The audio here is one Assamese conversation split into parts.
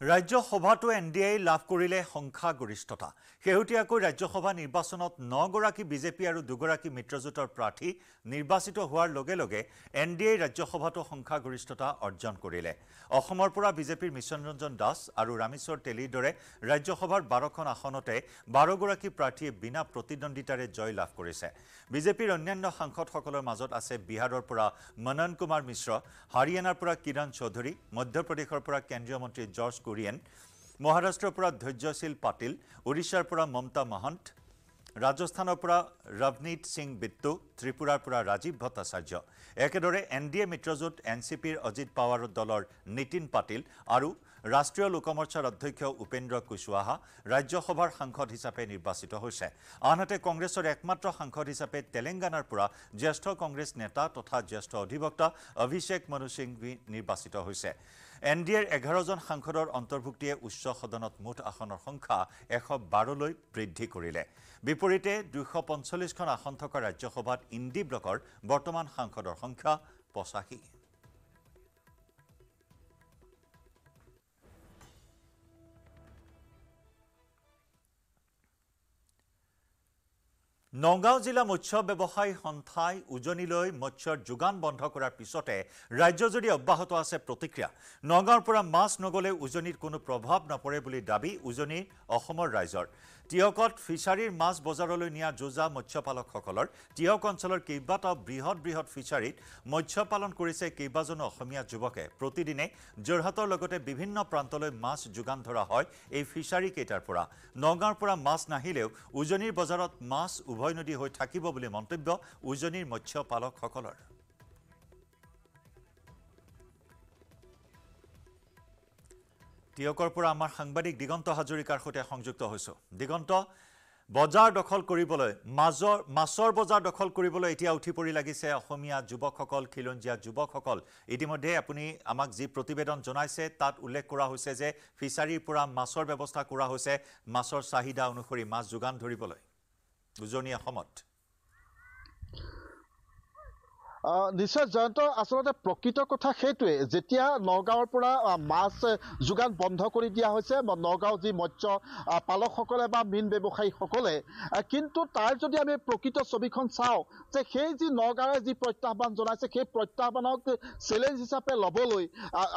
ৰাজ্যসভাতো এন ডি এই লাভ কৰিলে সংখ্যাগৰিষ্ঠতা। শেহতীয়াকৈ ৰাজ্যসভা নিৰ্বাচনত নগৰাকী বিজেপি আৰু দুগৰাকী মিত্ৰজোঁটৰ প্ৰাৰ্থী নিৰ্বাচিত হোৱাৰ লগে লগে এন ডি এই ৰাজ্যসভাতো সংখ্যাগৰিষ্ঠতা অৰ্জন কৰিলে। অসমৰ পৰা বিজেপিৰ মিছন ৰঞ্জন দাস আৰু ৰামেশ্বৰ তেলীৰ দৰে ৰাজ্যসভাৰ বাৰখন আসনতে বাৰগৰাকী প্ৰাৰ্থীয়ে বিনা প্ৰতিদ্বন্দ্বিতাৰে জয় লাভ কৰিছে। বিজেপিৰ অন্যান্য সাংসদসকলৰ মাজত আছে বিহাৰৰ পৰা মনন কুমাৰ মিশ্ৰ হাৰিয়ানাৰ পৰা কিৰণ চৌধুৰী মধ্যপ্ৰদেশৰ পৰা কেন্দ্ৰীয় মন্ত্ৰী জৰ্জ কুৰিয়েন মহাৰাষ্ট্ৰৰ পৰা ধৈৰ্যশীল পাটিল উৰিষ্যাৰ পৰা মমতা মহন্ত ৰাজস্থানৰ পৰা ৰৱনীত সিং বিট্টু ত্ৰিপুৰাৰ পৰা ৰাজীৱ ভট্টাচাৰ্য। একেদৰে এন ডি এ মিত্ৰজোঁট এন চি পিৰ অজিত পাৱাৰ দলৰ নীতিন পাটিল আৰু ৰাষ্ট্ৰীয় লোকমৰ্চাৰ অধ্যক্ষ উপেন্দ্ৰ কুশৱাহা ৰাজ্যসভাৰ সাংসদ হিচাপে নিৰ্বাচিত হৈছে। আনহাতে কংগ্ৰেছৰ একমাত্ৰ সাংসদ হিচাপে তেলেংগানাৰ পৰা জ্যেষ্ঠ কংগ্ৰেছ নেতা তথা জ্যেষ্ঠ অধিবক্তা অভিষেক মনু সিংভি নিৰ্বাচিত হৈছে। এন ডি এৰ এঘাৰজন সাংসদৰ অন্তৰ্ভুক্তিয়ে উচ্চ সদনত মুঠ আসনৰ সংখ্যা এশ বাৰলৈ বৃদ্ধি কৰিলে। বিপৰীতে দুশ পঞ্চল্লিছখন আসন থকা ৰাজ্যসভাত ইণ্ডি ব্লকৰ বৰ্তমান সাংসদৰ সংখ্যা পঁচাশী। নগাঁও জিলা মৎস্য ব্যৱসায়ী সন্থাই উজনিলৈ মৎস্যৰ যোগান বন্ধ কৰাৰ পিছতে ৰাজ্যজুৰি অব্যাহত আছে প্ৰতিক্ৰিয়া। নগাঁৱৰ পৰা মাছ নগ'লে উজনিত কোনো প্ৰভাৱ নপৰে বুলি দাবী উজনিৰ অসমৰ ৰাইজৰ। টিয়কত ফিছাৰীৰ মাছ বজাৰলৈ নিয়া যোজা মৎস্যপালকসকলৰ টিয়ক অঞ্চলৰ কেইবাটাও বৃহৎ বৃহৎ ফিছাৰীত মৎস্য পালন কৰিছে কেইবাজনো অসমীয়া যুৱকে। প্ৰতিদিনে যোৰহাটৰ লগতে বিভিন্ন প্ৰান্তলৈ মাছ যোগান ধৰা হয় এই ফিছাৰীকেইটাৰ পৰা। নগাঁৱৰ পৰা মাছ নাহিলেও উজনিৰ বজাৰত মাছ উভয় নদী হৈ থাকিব বুলি মন্তব্য উজনিৰ মৎস্যপালকসকলৰ। টিয়কৰ পৰা আমাৰ সাংবাদিক দিগন্ত হাজৰিকাৰ সৈতে সংযুক্ত হৈছোঁ। দিগন্ত বজাৰ দখল কৰিবলৈ মাজৰ মাছৰ বজাৰ দখল কৰিবলৈ এতিয়া উঠি পৰি লাগিছে অসমীয়া যুৱকসকল খিলঞ্জীয়া যুৱকসকল। ইতিমধ্যে আপুনি আমাক যি প্ৰতিবেদন জনাইছে তাত উল্লেখ কৰা হৈছে যে ফিছাৰীৰ পৰা মাছৰ ব্যৱস্থা কৰা হৈছে মাছৰ চাহিদা অনুসৰি মাছ যোগান ধৰিবলৈ। উজনি অসমত আহ, নিশ্চয় জয়ন্ত আচলতে প্ৰকৃত কথা সেইটোৱে। যেতিয়া নগাঁৱৰ পৰা মাছ যোগান বন্ধ কৰি দিয়া হৈছে নগাঁও যি মৎস্য পালকসকলে বা মীন ব্যৱসায়ীসকলে কিন্তু তাৰ যদি আমি প্ৰকৃত ছবিখন চাওঁ যে সেই যি নগাঁৱে যি প্ৰত্যাহ্বান জনাইছে সেই প্ৰত্যাহ্বানক চেলেঞ্জ হিচাপে ল'বলৈ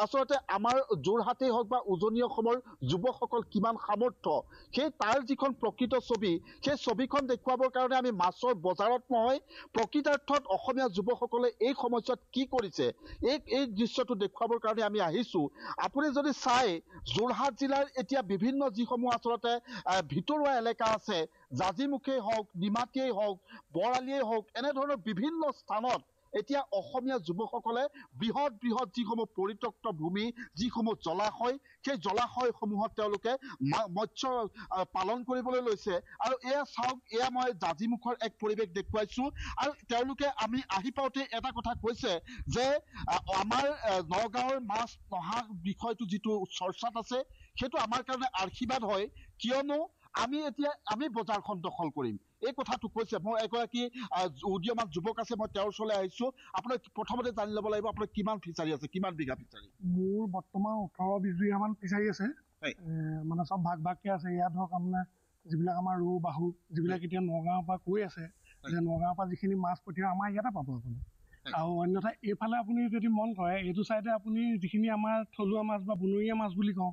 আচলতে আমাৰ যোৰহাটেই হওক বা উজনি অসমৰ যুৱকসকল কিমান সামৰ্থ্য সেই তাৰ যিখন প্ৰকৃত ছবি সেই ছবিখন দেখুৱাবৰ কাৰণে আমি মাছৰ বজাৰত নহয় প্ৰকৃতাৰ্থত অসমীয়া যুৱকসকলে এই সময়ছোৱাত কি কৰিছে এই এই দৃশ্যটো দেখুৱাবৰ কাৰণে আমি আহিছো। আপুনি যদি চাই যোৰহাট জিলাৰ এতিয়া বিভিন্ন যিসমূহ আচলতে ভিতৰুৱা এলেকা আছে জাজিমুখেই হওক নিমাতীয়েই হওক বৰালিয়েই হওক এনেধৰণৰ বিভিন্ন স্থানত এতিয়া অসমীয়া যুৱকসকলে বৃহৎ বৃহৎ যিসমূহ পৰিত্যক্ত ভূমি যিসমূহ জলাশয় সেই জলাশয়সমূহত তেওঁলোকে মৎস্য পালন কৰিবলৈ লৈছে। আৰু এয়া চাওক এয়া মই জাজিমুখৰ এক পৰিৱেশ দেখুৱাইছো। আৰু তেওঁলোকে আমি আহি পাওঁতে এটা কথা কৈছে যে আমাৰ নগাঁৱৰ মাছ নহা বিষয়টো যিটো চৰ্চাত আছে সেইটো আমাৰ কাৰণে আশীৰ্বাদ হয়। কিয়নো আমি এতিয়া আমি বজাৰখন দখল কৰিম। এই কথাটো কৈছে। মই এগৰাকী উদীয়মান যুৱক আছে মই তেওঁৰ ওচৰলৈ আহিছো। আপোনাৰ প্ৰথমতে জানি ল'ব লাগিব আপোনাৰ কিমান ফিচাৰী আছে কিমান বিঘা ফিচাৰী? মোৰ বৰ্তমান ওঠৰ বিছ বিঘামান ফিচাৰী আছে। মানে চব ভাগ ভাগকে আছে। ইয়াত ধৰক আপোনাৰ যিবিলাক আমাৰ ৰৌ বাহু যিবিলাক এতিয়া নগাঁৱৰ পৰা কৈ আছে। যে নগাঁৱৰ পৰা যিখিনি মাছ পঠিয়াই আমাৰ ইয়াতে পাব আপুনি। আৰু অন্যথা এইফালে আপুনি যদি মন কৰে এইটো চাইডে আপুনি যিখিনি আমাৰ থলুৱা মাছ বা বনৰীয়া মাছ বুলি কওঁ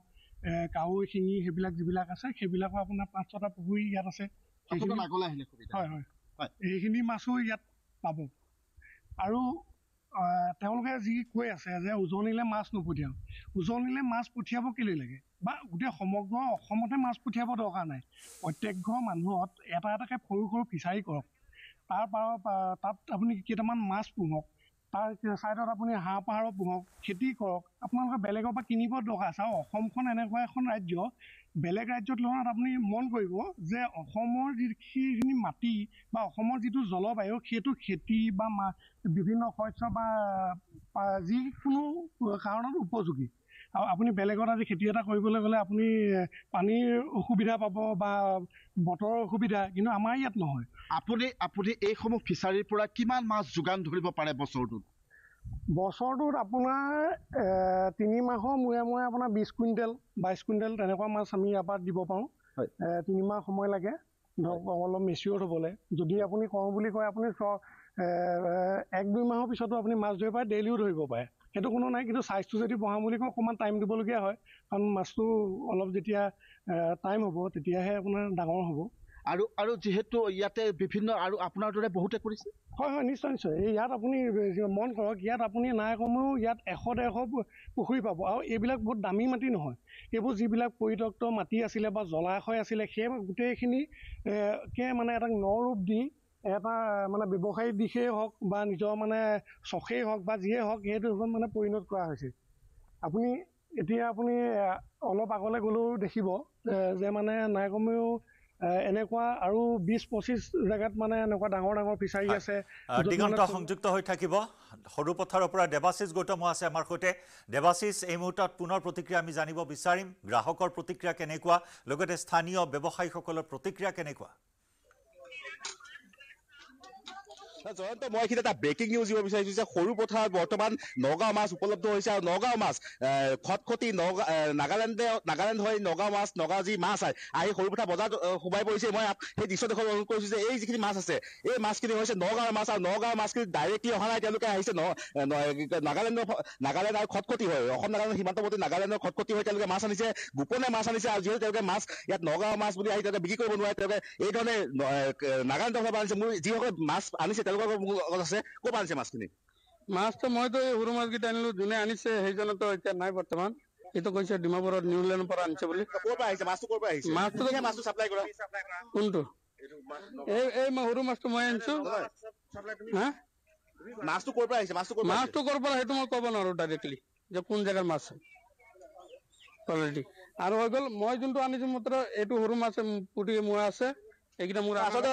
কাৱৈ শিঙি সেইবিলাক যিবিলাক আছে সেইবিলাকো আপোনাৰ পাঁচ ছটা পুখুৰী ইয়াত আছে। আপোনাৰ সেইখিনি- আগলৈ আহিলে সুবিধা। হয় হয়। হয়। এইখিনি মাছো ইয়াত পাব। আৰু তেওঁলোকে যি কৈ আছে যে উজনিলে মাছ নপঠিয়াও উজনিলে মাছ পঠিয়াব কেলৈ লাগে? বা গোটেই সমগ্ৰ অসমতে মাছ পঠিয়াব দৰকাৰ নাই। প্ৰত্যেক ঘৰ মানুহত এটা এটাকে সৰু সৰু ফিচাৰী কৰক। তাৰ পাৰ তাত আপুনি কেইটামান মাছ পোহক। তাৰ ছাইডত আপুনি হাঁহ পাহাৰো পোহক খেতি কৰক আপোনালোকে বেলেগৰ পৰা কিনিব দৰকাৰ। আৰু অসমখন এনেকুৱা এখন ৰাজ্য বেলেগ ৰাজ্যৰ তুলনাত আপুনি মন কৰিব যে অসমৰ যিখিনি মাটি বা অসমৰ যিটো জলবায়ু সেইটো খেতি বা বিভিন্ন শস্য বা যিকোনো কাৰণত উপযোগী। আৰু আপুনি বেলেগত আজি খেতি এটা কৰিবলৈ গ'লে আপুনি পানীৰ অসুবিধা পাব বা বতৰৰ অসুবিধা কিন্তু আমাৰ ইয়াত নহয়। আপুনি আপুনি এইসমূহ ফিচাৰীৰ পৰা কিমান মাছ যোগান ধৰিব পাৰে বছৰটোত? বছৰটোত আপোনাৰ তিনি মাহৰ মূৰে মূৰে আপোনাৰ বিছ কুইণ্টেল বাইছ কুইণ্টেল তেনেকুৱা মাছ আমি ইয়াৰ পৰা দিব পাৰোঁ। তিনিমাহ সময় লাগে। ধৰক অলপ মেচিয়ৰ হ'বলৈ। যদি আপুনি কৰোঁ বুলি কয় আপুনি এক দুই মাহৰ পিছতো আপুনি মাছ ধৰিব পাৰে ডেইলিও ধৰিব পাৰে। সেইটো কোনো নাই কিন্তু চাইজটো যদি বঢ়াম বুলি কওঁ অকণমান টাইম দিবলগীয়া হয়। কাৰণ মাছটো অলপ যেতিয়া টাইম হ'ব তেতিয়াহে আপোনাৰ ডাঙৰ হ'ব। আৰু আৰু যিহেতু ইয়াতে বিভিন্ন আৰু আপোনাৰ দৰে বহুতে কৰিছে? হয় হয় নিশ্চয় নিশ্চয়। এই ইয়াত আপুনি মন কৰক ইয়াত আপুনি নাই কমেও ইয়াত এশ ডেৰশ পুখুৰী পাব। আৰু এইবিলাক বহুত দামী মাটি নহয়। এইবোৰ যিবিলাক পৰিত্যক্ত মাটি আছিলে বা জলাশয় আছিলে সেই গোটেইখিনি কে মানে এটা ন ৰূপ দি এটা মানে ব্যৱসায়িক দিশেই হওক বা নিজৰ মানে চখেই হওক বা যিয়ে হওক সেইটো এখন মানে পৰিণত কৰা হৈছে। আপুনি এতিয়া আপুনি অলপ আগলৈ গ'লেও দেখিব যে মানে নাই কমেও এনেকুৱা আৰু বিছ পঁচিছ জেগাত মানে এনেকুৱা ডাঙৰ ডাঙৰ ফিচাৰী। আছে। দিগন্ত সংযুক্ত হৈ থাকিব। সৰু পথাৰৰ পৰা দেৱাশিষ গৌতমো আছে আমাৰ সৈতে। দেৱাশিষ এই মুহূৰ্তত পুনৰ প্ৰতিক্ৰিয়া আমি জানিব বিচাৰিম। গ্ৰাহকৰ প্ৰতিক্ৰিয়া কেনেকুৱা? লগতে স্থানীয় ব্যৱসায়ীসকলৰ প্ৰতিক্ৰিয়া কেনেকুৱা? জয়ন্ত মই এইখিনি এটা ব্ৰেকিং নিউজ দিব বিচাৰিছো যে সৰু পথাৰত বৰ্তমান নগাঁও মাছ উপলব্ধ হৈছে আৰু নগাঁও মাছ খটখটি নগা নাগালেণ্ডে নাগালেণ্ড হৈ নগাঁও মাছ নগাঁও যি মাছ আহে সৰু পথাৰ বজাৰত সোমাই পৰিছে। মই সেই দৃশ্য দেখুৱাব অনুৰোধ কৰিছো যে এই যিখিনি মাছ আছে এই মাছখিনি হৈছে নগাঁৱৰ মাছ আৰু নগাঁৱৰ মাছখিনি ডাইৰেক্টলি অহা নাই তেওঁলোকে আহিছে নাগালেণ্ডৰ নাগালেণ্ড আৰু খটখটি হয় অসম নাগালেণ্ড সীমান্তৱৰ্তী নাগালেণ্ডৰ খটখটি হৈ তেওঁলোকে মাছ আনিছে গোপনে মাছ আনিছে আৰু যিহেতু তেওঁলোকে মাছ ইয়াত নগাঁৱৰ মাছ বুলি আহি তেওঁলোকে বিক্ৰী কৰিব নোৱাৰে তেওঁলোকে এই ধৰণে ন- এ, ক- নাগালেণ্ডৰ ফালৰ পৰা আনিছে। মোৰ যিসকলে মাছ আনিছে তেওঁলোকৰ মোৰ লগত আছে? ক'ৰ পৰা আনিছে মাছখিনি? মাছটো মইতো এই সৰু মাছকেইটা আনিলো যোনে আনিছে সেইজনতো এতিয়া নাই বৰ্তমান। এইটো কৈছে ডিমাপুৰত নিউলেণ্ডৰ পৰা আনিছে বুলি। ক'ৰ পৰা আহিছে? মাছটো ক'ৰ পৰা আহিছে? মাছটো কোনে মাছটো চাপ্লাই কৰা? কোনটো? এই সৰু মাছটো মই আনিছো। হা? মাছটো ক'ৰ পৰা আহিছে? মাছটো ক'ৰ পৰা আহিছে? মাছটো ক'ৰ পৰা সেইটো মই ক'ব নোৱাৰো ডাইৰেক্টলি যে কোন জেগাৰ মাছ। অলৰেডি আৰু হৈ গ'ল মই যোনটো আনিছো মাত্ৰ এইটো সৰু মাছ পুতি মোৰ আছে। এইকেইটা মোৰ আচলতে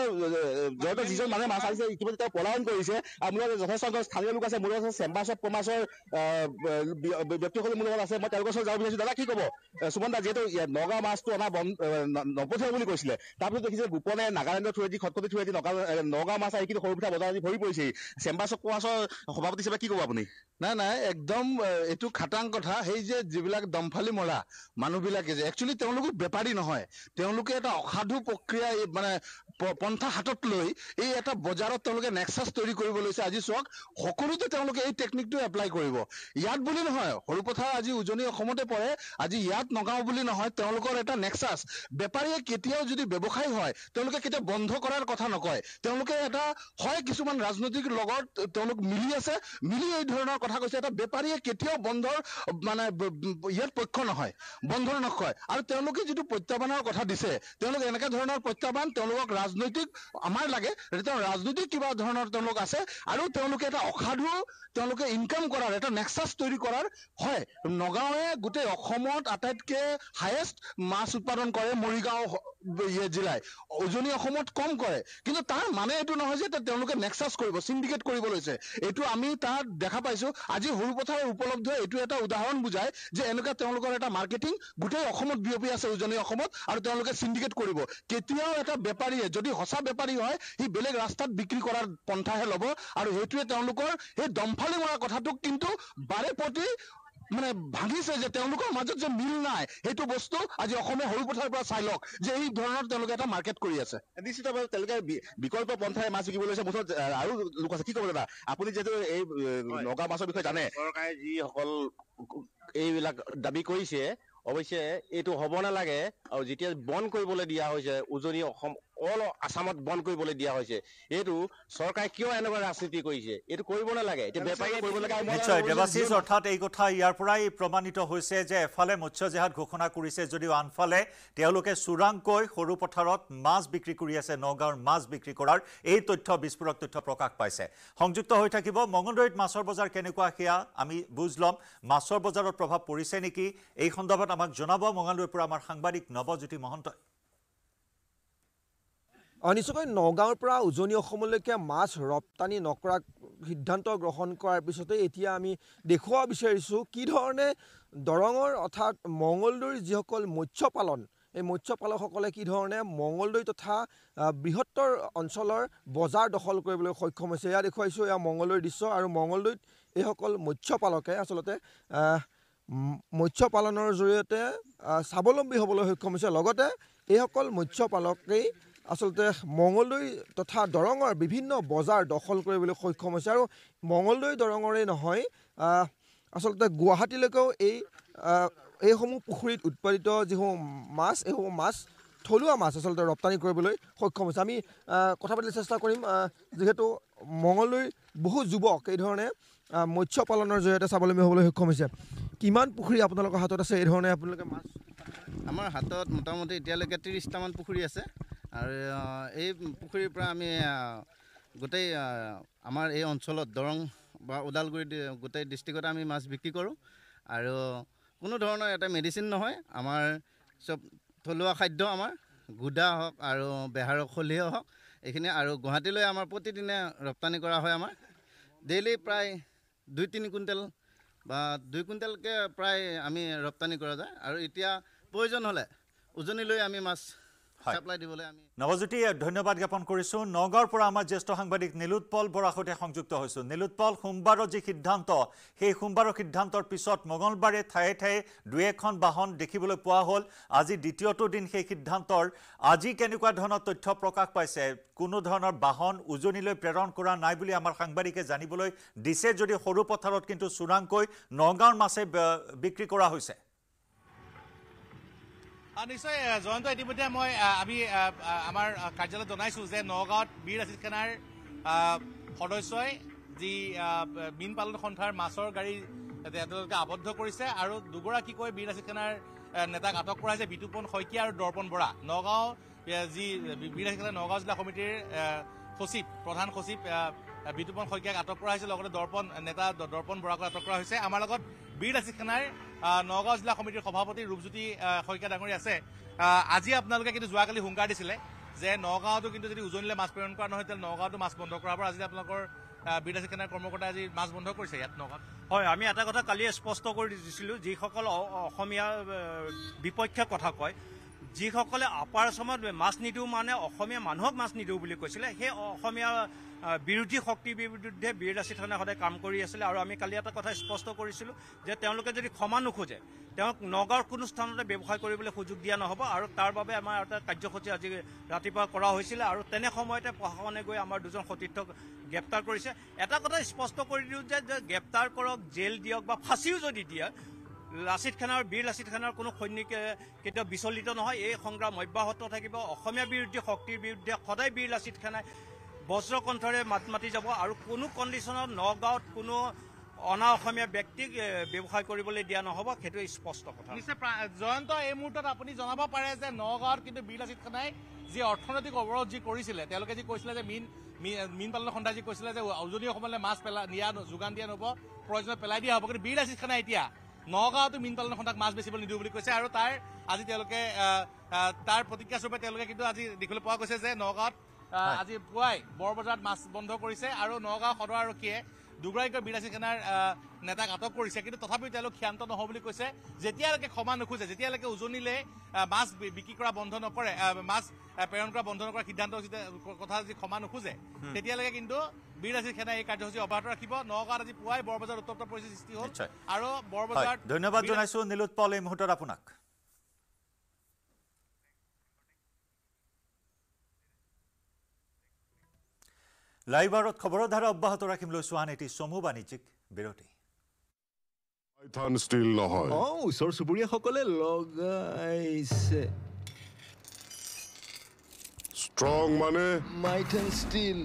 যিজন মানুহে মাছ আনিছে ইতিমধ্যে তেওঁ পলায়ন কৰিছে আৰু মোৰ যথেষ্ট স্থানীয় লোক আছে মোৰ আছে চেম্বাৰ্ছ অফ কমাৰ্চৰ ব্যক্তিসকলে মোৰ লগত আছে মই তেওঁলোকৰ ওচৰত যাব বিচাৰিছো। দাদা কি ক'ব? সুমন দা যিহেতু নগাঁও মাছটো আমাৰ বন্ধ এ, ন- নপঠিয়াব বুলি কৈছিলে তাৰপিছত দেখিছে গোপনে নাগালেণ্ডৰ থ্ৰুৱেদি খটখটি থ্ৰুৱেদি নগা- এ, নগাঁও মাছ আহি কিন্তু সৰু পিঠা বজাৰ ভৰি পৰিছেহি। চেম্বাৰ্ছ অফ কমাৰ্চৰ সভাপতি হিচাপে কি ক'ব আপুনি? নাই নাই একদম এইটো খাটাং কথা সেই যে যিবিলাক দমফালি মৰা মানুহবিলাকে যে একচুৱেলি তেওঁলোকো বেপাৰী নহয় তেওঁলোকে এটা অসাধু প্ৰক্ৰিয়া মানে পন্থা হাতত লৈ এই এটা বজাৰত তেওঁলোকে নেক্সাছ তৈৰী কৰিব লৈছে। আজি চাওক সকলোতে তেওঁলোকে এই টেকনিকটো এপ্লাই কৰিব। ইয়াত বুলি নহয় সৰুপথাৰ আজি উজনি অসমতে পৰে আজি ইয়াত নগাঁও বুলি নহয় তেওঁলোকৰ এটা নেক্সাছ বেপাৰীয়ে কেতিয়াও যদি ব্যৱসায় হয় তেওঁলোকে কেতিয়াও বন্ধ কৰাৰ কথা নকয়। তেওঁলোকে এটা হয় কিছুমান ৰাজনৈতিক লগত তেওঁলোক মিলি আছে মিলি এই ধৰণৰ কথা কৈছে। এটা বেপাৰীয়ে কেতিয়াও বন্ধৰ মানে ইয়াত পক্ষ নহয় বন্ধৰ নকয় আৰু তেওঁলোকে যিটো প্ৰত্যাহ্বানৰ কথা দিছে তেওঁলোকে এনেকে ধৰণৰ প্ৰত্যাহ্বান তেওঁলোকক ৰাজনৈতিক আমাৰ লাগে তেওঁ ৰাজনৈতিক কিবা ধৰণৰ তেওঁলোক আছে আৰু তেওঁলোকে এটা অসাধু তেওঁলোকে ইনকাম কৰাৰ এটা নেক্সাছ তৈৰী কৰাৰ হয়। নগাঁৱে গোটেই অসমত আটাইতকে হায়েষ্ট মাছ উৎপাদন কৰে মৰিগাঁও ইয়ে উজনি অসমত কম কৰে। কিন্তু তাৰ মানে এইটো নহয় যে তেওঁলোকে নেক্সাছ কৰিব চিণ্ডিকেট কৰিব লৈছে। এইটো আমি তাত দেখা পাইছো। আজি সৰু পথাৰৰ উপলব্ধ এইটো এটা উদাহৰণ বুজায় যে এনেকুৱা তেওঁলোকৰ এটা মাৰ্কেটিং গোটেই অসমত বিয়পি আছে উজনি অসমত আৰু তেওঁলোকে চিণ্ডিকেট কৰিব। কেতিয়াও এটা বেপাৰীয়ে যদি সঁচা বেপাৰী হয় সি বেলেগ ৰাস্তাত বিক্ৰী কৰাৰ পন্থাহে ল'ব আৰু সেইটোৱে তেওঁলোকৰ সেই দমফালি মৰা কথাটোক কিন্তু বাৰে প্ৰতি মানে ভাঙিছে যে তেওঁলোকৰ মাজত যে মিল নাই সেইটো বস্তু আজি অসমে সৰু পথাৰৰ পৰা চাই লওক যে এই ধৰণৰ তেওঁলোকে এটা মাৰ্কেট কৰি আছে। নিশ্চিতভাৱে তেওঁলোকে বিকল্প পন্থাৰে মাছ বিকিব লৈছে। মুঠত আৰু লোক আছে কি ক'ব দাদা? আপুনি যিহেতু এই এ, নগাঁও মাছৰ বিষয়ে জানে। চৰকাৰে যিসকল এইবিলাক দাবী কৰিছে অৱশ্যে এইটো হ'ব নালাগে। আৰু যেতিয়া বন্ধ কৰিবলৈ দিয়া হৈছে উজনি অসম অল আছামত বন্ধ কৰিবলৈ দিয়া হৈছে। এইটো চৰকাৰে কিয় এনেকুৱা ৰাজনীতি কৰিছে? এইটো কৰিব নালাগে। এতিয়া বেপাৰীয়ে কৰিব লাগে নিশ্চয় দেৱাশিষ অৰ্থাৎ এই কথা ইয়াৰ পৰাই প্ৰমাণিত হৈছে যে এফালে মৎস্য জেহাত ঘোষণা কৰিছে যদিও আনফালে তেওঁলোকে চোৰাংকৈ সৰু পথাৰত মাছ বিক্ৰী কৰি আছে নগাঁৱৰ মাছ বিক্ৰী কৰাৰ এই তথ্য বিস্ফোৰক তথ্য প্ৰকাশ পাইছে। সংযুক্ত হৈ থাকিব মঙলদৈত মাছৰ বজাৰ কেনেকুৱা সেয়া আমি বুজ ল'ম। মাছৰ বজাৰত প্ৰভাৱ পৰিছে নেকি? এই সন্দৰ্ভত আমাক জনাব। মঙলদৈৰ পৰা আমাৰ সাংবাদিক নৱজ্যোতি মহন্তই। নিশ্চয়কৈ নগাঁৱৰ পৰা উজনি অসমলৈকে মাছ ৰপ্তানি নকৰা সিদ্ধান্ত গ্ৰহণ কৰাৰ পিছতে এতিয়া আমি দেখুৱাব বিচাৰিছোঁ কি ধৰণে দৰঙৰ অৰ্থাৎ মঙলদৈৰ যিসকল মৎস্য পালন এই মৎস্য পালকসকলে কি ধৰণে মঙলদৈ তথা বৃহত্তৰ অঞ্চলৰ বজাৰ দখল কৰিবলৈ সক্ষম হৈছে? এয়া দেখুৱাইছোঁ এয়া মঙলদৈৰ দৃশ্য আৰু মঙলদৈত এইসকল মৎস্য পালকে আচলতে মৎস্য পালনৰ জৰিয়তে স্বাৱলম্বী হ'বলৈ সক্ষম হৈছে। লগতে এইসকল মৎস্য পালকেই আচলতে মঙলদৈ তথা দৰঙৰ বিভিন্ন বজাৰ দখল কৰিবলৈ সক্ষম হৈছে আৰু মঙলদৈ দৰঙৰেই নহয় আচলতে গুৱাহাটীলৈকেও এই এইসমূহ পুখুৰীত উৎপাদিত যিসমূহ মাছ এইসমূহ মাছ থলুৱা মাছ আচলতে ৰপ্তানি কৰিবলৈ সক্ষম হৈছে। আমি কথা পাতিবলৈ চেষ্টা কৰিম যিহেতু মঙলদৈৰ বহু যুৱক এই ধৰণে আহ, মৎস্য পালনৰ জৰিয়তে স্বাৱলম্বী হ'বলৈ সক্ষম হৈছে। কিমান পুখুৰী আপোনালোকৰ হাতত আছে? এই ধৰণে আপোনালোকে মাছ আমাৰ হাতত মোটামুটি এতিয়ালৈকে ত্ৰিছটামান পুখুৰী আছে। আৰু এই পুখুৰীৰ পৰা আমি গোটেই আমাৰ এই অঞ্চলত দৰং বা ওদালগুৰি গোটেই ডিষ্ট্ৰিক্টতে আমি মাছ বিক্ৰী কৰোঁ। আৰু কোনো ধৰণৰ এটা মেডিচিন নহয়। আমাৰ চব থলুৱা খাদ্য আমাৰ গুদা হওক আৰু বেহাৰৰ খলিয়ে হওক এইখিনি আৰু গুৱাহাটীলৈ আমাৰ প্ৰতিদিনে ৰপ্তানি কৰা হয় আমাৰ। ডেইলি প্ৰায় দুই তিনি কুইণ্টেল বা দুই কুইণ্টেলকৈ প্ৰায় আমি ৰপ্তানি কৰা যায়। আৰু এতিয়া প্ৰয়োজন হ'লে উজনিলৈ আমি মাছ। ছাপ্লাই দিবলৈ আমি নৱজ্যোতি ধন্যবাদ জ্ঞাপন কৰিছোঁ। নগাঁৱৰ পৰা আমাৰ জ্যেষ্ঠ সাংবাদিক নীলোৎপল বৰাৰ সৈতে সংযুক্ত হৈছোঁ। নীলোৎপল সোমবাৰৰ যি সিদ্ধান্ত সেই সোমবাৰৰ সিদ্ধান্তৰ পিছত মঙলবাৰে ঠায়ে ঠায়ে দুই এখন বাহন দেখিবলৈ পোৱা হ'ল। আজি দ্বিতীয়টো দিন সেই সিদ্ধান্তৰ। আজি কেনেকুৱা ধৰণৰ তথ্য প্ৰকাশ পাইছে? কোনো ধৰণৰ বাহন উজনিলৈ প্ৰেৰণ কৰা নাই বুলি আমাৰ সাংবাদিকে জানিবলৈ দিছে যদি সৰু পথাৰত কিন্তু চোৰাংকৈ নগাঁৱৰ মাছে বিক্ৰী কৰা হৈছে। নিশ্চয় জয়ন্ত ইতিমধ্যে মই আমি আমাৰ কাৰ্যালয়ত জনাইছোঁ যে নগাঁৱত বীৰ আছিত খানাৰ সদস্যই যি মীন পালন সন্থাৰ মাছৰ গাড়ী তেওঁলোকে আবদ্ধ কৰিছে আৰু দুগৰাকীকৈ বীৰ আছিত খানাৰ নেতাক আটক কৰা হৈছে বিতুপন শইকীয়া আৰু দৰ্পণ বৰা। নগাঁও যি বীৰ আছিত খানা নগাঁও জিলা সমিতিৰ সচিব প্ৰধান সচিব বিতুপন শইকীয়াক আটক কৰা হৈছে লগতে দৰ্পণ নেতা দৰ্পণ বৰাকো আটক কৰা হৈছে। আমাৰ লগত বীৰ আছিত খানাৰ নগাঁও জিলা সমিতিৰ সভাপতি ৰূপজ্যোতি শইকীয়া ডাঙৰী আছে। আজি আপোনালোকে কিন্তু যোৱাকালি হুংকাৰ দিছিলে যে নগাঁৱতো কিন্তু যদি উজনিলৈ মাছ প্ৰেৰণ কৰা নহয় তেতিয়াহ'লে নগাঁৱতো মাছ বন্ধ পৰা আজি আপোনালোকৰ বীৰ আছিত খানাৰ কৰ্মকৰ্তাই আজি মাছ বন্ধ কৰিছে ইয়াত নগাঁৱত। হয় আমি এটা কথা কালি স্পষ্ট কৰি দিছিলোঁ যিসকল অসমীয়া বিপক্ষে কথা কয় যিসকলে আপাৰ আছামত মাছ নিদিওঁ মানে অসমীয়া মানুহক মাছ নিদিওঁ বুলি কৈছিলে সেই অসমীয়া বিৰোধী শক্তিৰ বিৰুদ্ধে বীৰ লাচিত থানে সদায় কাম কৰি আছিলে আৰু আমি কালি এটা কথা স্পষ্ট কৰিছিলোঁ যে তেওঁলোকে যদি ক্ষমা নোখোজে তেওঁক নগাঁৱৰ কোনো স্থানতে ব্যৱসায় কৰিবলৈ সুযোগ দিয়া নহ'ব আৰু তাৰ বাবে আমাৰ এটা কাৰ্যসূচী আজি ৰাতিপুৱা কৰা হৈছিলে আৰু তেনে সময়তে প্ৰশাসনে গৈ আমাৰ দুজন সতীৰ্থক গ্ৰেপ্তাৰ কৰিছে। এটা কথা স্পষ্ট কৰি দিওঁ যে গ্ৰেপ্তাৰ কৰক জেল দিয়ক বা ফাঁচিও যদি দিয়ে লাচিত খানৰ বীৰ লাচিত খানৰ কোনো সৈনিকে কেতিয়াও বিচলিত নহয়। এই সংগ্ৰাম অব্যাহত থাকিব। অসমীয়া বিৰোধী শক্তিৰ বিৰুদ্ধে সদায় বীৰ লাচিত খানাই বজ্ৰকণ্ঠৰে মাত মাতি যাব আৰু কোনো কণ্ডিশ্যনত নগাঁৱত কোনো অনা অসমীয়া ব্যক্তিক ব্যৱসায় কৰিবলৈ দিয়া নহ'ব সেইটো স্পষ্ট কথা। নিশ্চয় জয়ন্ত এই মুহূৰ্তত আপুনি জনাব পাৰে যে নগাঁৱত কিন্তু বীৰ লাচিত খানাই যি অৰ্থনৈতিক অৱৰোধ যি কৰিছিলে তেওঁলোকে যি কৈছিলে যে মীন মীন পালন সন্থাই যি কৈছিলে যে উজনি অসমলৈ মাছ পেলা নিয়া যোগান দিয়া নহ'ব প্ৰয়োজনত পেলাই দিয়া হ'ব কিন্তু বীৰ লাচিত খানাই এতিয়া। নগাঁৱতো মীন পালন সন্থাক মাছ বেচিবলৈ নিদিওঁ বুলি কৈছে আৰু তাৰ আজি তেওঁলোকে তাৰ প্ৰতিক্ৰিয়াস্বৰূপে তেওঁলোকে কিন্তু আজি দেখিবলৈ পোৱা গৈছে যে নগাঁৱত আজি পুৱাই বৰবজাৰত মাছ বন্ধ কৰিছে আৰু নগাঁও সদৰ আৰক্ষীয়ে দুগৰাকীকৈ বিৰাজী সেনাৰ নেতাক আটক কৰিছে। কিন্তু তথাপিও তেওঁলোক ক্ষান্ত নহ'ব বুলি কৈছে। যেতিয়ালৈকে ক্ষমা নোখোজে যেতিয়ালৈকে উজনিলে মাছ বিক্ৰী কৰা বন্ধ নকৰে মাছ প্ৰেৰণ কৰা বন্ধ নকৰা সিদ্ধান্ত কথা যদি ক্ষমা নোখোজে তেতিয়ালৈকে কিন্তু বিৰাজী সেনাই এই কাৰ্যসূচী অব্যাহত ৰাখিব। নগাঁৱত আজি পুৱাই বৰবজাৰত উত্তপ্ত পৰিস্থিতি সৃষ্টি হ'ল। আৰু বৰবজাৰত ধন্যবাদ জনাইছোঁ নীলোৎপল এই মুহূৰ্তত আপোনাক। লাইভাৰত খবৰৰ ধাৰা অব্যাহত ৰাখিম লৈছোঁ আন এটি চমু বাণিজ্যিক বিৰতি পাইথন ষ্টীল নহয় অ ওচৰ চুবুৰীয়াসকলে লগাইছে ষ্ট্ৰং মানে মাইথন ষ্টীল